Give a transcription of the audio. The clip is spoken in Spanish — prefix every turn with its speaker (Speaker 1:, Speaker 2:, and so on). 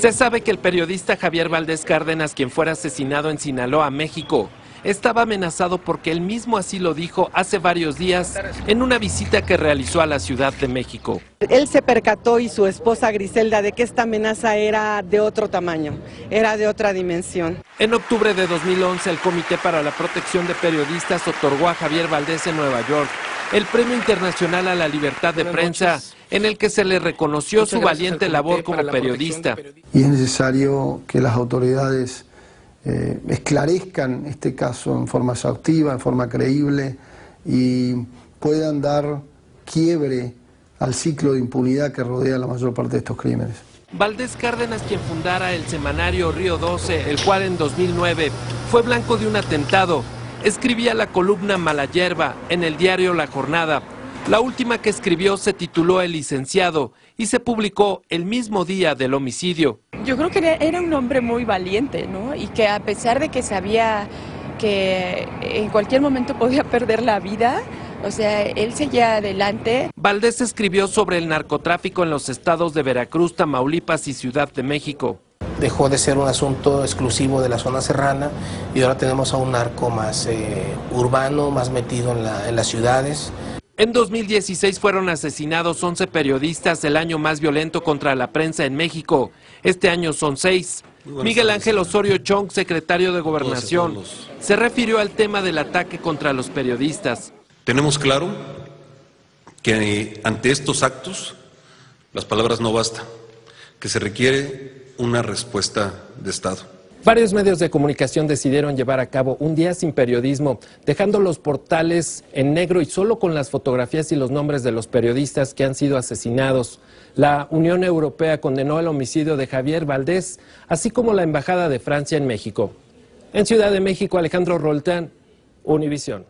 Speaker 1: Se sabe que el periodista Javier Valdés Cárdenas, quien fuera asesinado en Sinaloa, México, estaba amenazado porque él mismo así lo dijo hace varios días en una visita que realizó a la Ciudad de México.
Speaker 2: Él se percató y su esposa Griselda de que esta amenaza era de otro tamaño, era de otra dimensión.
Speaker 1: En octubre de 2011 el Comité para la Protección de Periodistas otorgó a Javier Valdés en Nueva York el Premio Internacional a la Libertad de Prensa, en el que se le reconoció su valiente labor como periodista.
Speaker 3: Y es necesario que las autoridades eh, esclarezcan este caso en forma exhaustiva, en forma creíble y puedan dar quiebre al ciclo de impunidad que rodea la mayor parte de estos crímenes.
Speaker 1: Valdés Cárdenas, quien fundara el semanario Río 12, el cual en 2009 fue blanco de un atentado, escribía la columna Mala Yerba en el diario La Jornada. La última que escribió se tituló El licenciado y se publicó el mismo día del homicidio.
Speaker 4: Yo creo que era un hombre muy valiente, ¿no? Y que a pesar de que sabía que en cualquier momento podía perder la vida, o sea, él seguía adelante.
Speaker 1: Valdés escribió sobre el narcotráfico en los estados de Veracruz, Tamaulipas y Ciudad de México
Speaker 5: dejó de ser un asunto exclusivo de la zona serrana y ahora tenemos a un narco más eh, urbano, más metido en, en las ciudades.
Speaker 1: En 2016 fueron asesinados 11 periodistas, el año más violento contra la prensa en México. Este año son seis. Miguel Ángel Osorio Chong, secretario de Gobernación, se refirió al tema del ataque contra los periodistas.
Speaker 6: Tenemos claro que ante estos actos las palabras no bastan, que se requiere una respuesta de Estado.
Speaker 1: Varios medios de comunicación decidieron llevar a cabo un día sin periodismo, dejando los portales en negro y solo con las fotografías y los nombres de los periodistas que han sido asesinados. La Unión Europea condenó el homicidio de Javier Valdés, así como la Embajada de Francia en México. En Ciudad de México, Alejandro Roltán, Univisión.